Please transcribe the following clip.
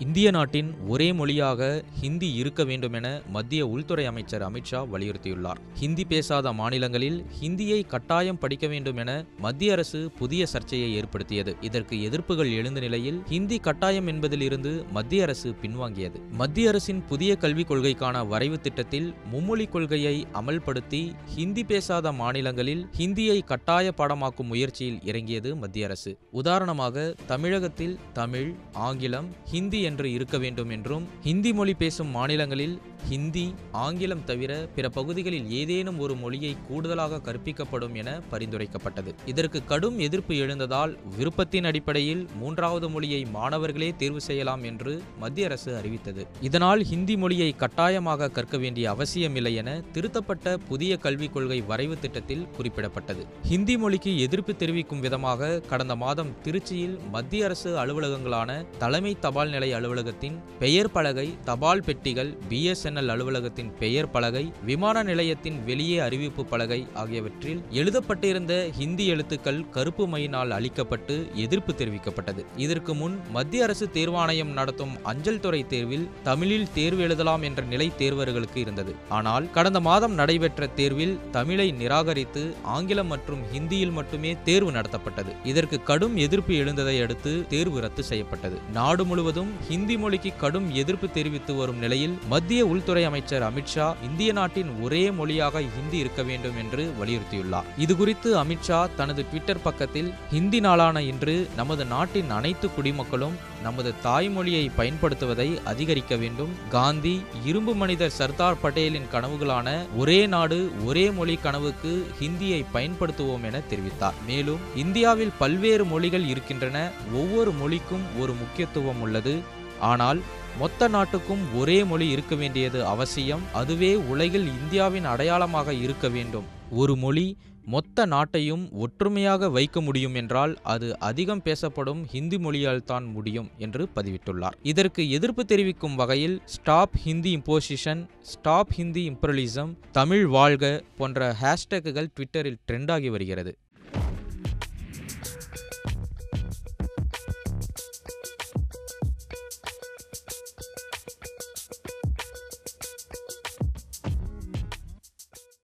இந்திய நாட்டின் ஒரே மொழியாக ஹிந்தி இருக்க வேண்டும் என மத்திய உள்துறை அமைச்சர் அமித்ஷா வலியுறுத்தியுள்ளார். ஹிந்தி பேசாத மாநிலங்களில் ஹிந்தியை கட்டாயம் படிக்க வேண்டும் என மத்திய அரசு புதிய சர்ச்சையை ஏற்படுத்தியது. இதற்கு எதிர்ப்புகள் எழுந்த நிலையில் ஹிந்தி கட்டாயம் என்பதில் இருந்து மத்திய அரசு பின்வாங்கியது. மத்திய அரசின் புதிய கல்விக் கொள்கைக்கான வரைவு திட்டத்தில் மும்மொழி கொள்கையை அமல்படுத்தி ஹிந்தி பேசாத மாநிலங்களில் ஹிந்தியை கட்டாய பாடமாக்கும் முயற்சியில் இறங்கியது மத்திய அரசு. உதாரணமாக தமிழகத்தில் தமிழ் ஆங்கிலம் ஹிந்தி என்று இருக்க வேண்டும் என்றும் ஹிந்தி மொழி பேசும் மாநிலங்களில் ஹிந்தி ஆங்கிலம் தவிர பிற பகுதிகளில் ஏதேனும் ஒரு மொழியை கூடுதலாக கற்பிக்கப்படும் என பரிந்துரைக்கப்பட்டது. இதற்கு கடும் எதிர்ப்பு எழுந்ததால் விருப்பத்தின் அடிப்படையில் மூன்றாவது மொழியை மாணவர்களே தேர்வு செய்யலாம் என்று மத்திய அரசு அறிவித்தது. இதனால் ஹிந்தி மொழியை கட்டாயமாக கற்க வேண்டிய அவசியமில்லை என திருத்தப்பட்ட புதிய கல்விக் கொள்கை வரைவு திட்டத்தில் குறிப்பிடப்பட்டது. ஹிந்தி மொழிக்கு எதிர்ப்பு தெரிவிக்கும் விதமாக கடந்த மாதம் திருச்சியில் மத்திய அரசு அலுவலகங்களான தலைமை தபால் நிலைய அலுவலகத்தின் பெயர் பலகை தபால் பெட்டிகள் பிஎஸ்என்எல் அலுவலகத்தின் பெயர் பலகை விமான நிலையத்தின் வெளியே அறிவிப்பு பலகை ஆகியவற்றில் எழுதப்பட்டிருந்த ஹிந்தி எழுத்துக்கள் கருப்பு மையினால் அளிக்கப்பட்டு எதிர்ப்பு தெரிவிக்கப்பட்டது. இதற்கு முன் மத்திய அரசு தேர்வாணையம் நடத்தும் அஞ்சல் துறை தேர்வில் தமிழில் தேர்வு எழுதலாம் என்ற நிலை தேர்வர்களுக்கு இருந்தது. ஆனால் கடந்த மாதம் நடைபெற்ற தேர்வில் தமிழை நிராகரித்து ஆங்கிலம் மற்றும் ஹிந்தியில் மட்டுமே தேர்வு நடத்தப்பட்டது. இதற்கு கடும் எதிர்ப்பு எழுந்ததை அடுத்து தேர்வு ரத்து செய்யப்பட்டது. நாடு முழுவதும் ஹிந்தி மொழிக்கு கடும் எதிர்ப்பு தெரிவித்து வரும் நிலையில் மத்திய உள்துறை அமைச்சர் அமித்ஷா இந்திய நாட்டின் ஒரே மொழியாக ஹிந்தி இருக்க வேண்டும் என்று வலியுறுத்தியுள்ளார். இதுகுறித்து அமித்ஷா தனது ட்விட்டர் பக்கத்தில் ஹிந்தி நாளான இன்று நமது நாட்டின் அனைத்து குடிமக்களும் நமது தாய்மொழியை பயன்படுத்துவதை அதிகரிக்க வேண்டும். காந்தி இரும்பு மனிதர் சர்தார் பட்டேலின் கனவுகளான ஒரே நாடு ஒரே மொழி கனவுக்கு ஹிந்தியை பயன்படுத்துவோம் என தெரிவித்தார். மேலும் இந்தியாவில் பல்வேறு மொழிகள் இருக்கின்றன. ஒவ்வொரு மொழிக்கும் ஒரு முக்கியத்துவம் உள்ளது. ஆனால் மொத்த நாட்டுக்கும் ஒரே மொழி இருக்க வேண்டியது அவசியம். அதுவே உலகில் இந்தியாவின் அடையாளமாக இருக்க வேண்டும். ஒரு மொழி மொத்த நாட்டையும் ஒற்றுமையாக வைக்க முடியும் என்றால் அது அதிகம் பேசப்படும் ஹிந்தி மொழியால் தான் முடியும் என்று பதிவிட்டுள்ளார். இதற்கு எதிர்ப்பு தெரிவிக்கும் வகையில் stop Hindi imposition stop Hindi imperialism Tamil வாழ்க போன்ற ஹேஷ்டேக்குகள் ட்விட்டரில் ட்ரெண்டாகி வருகிறது.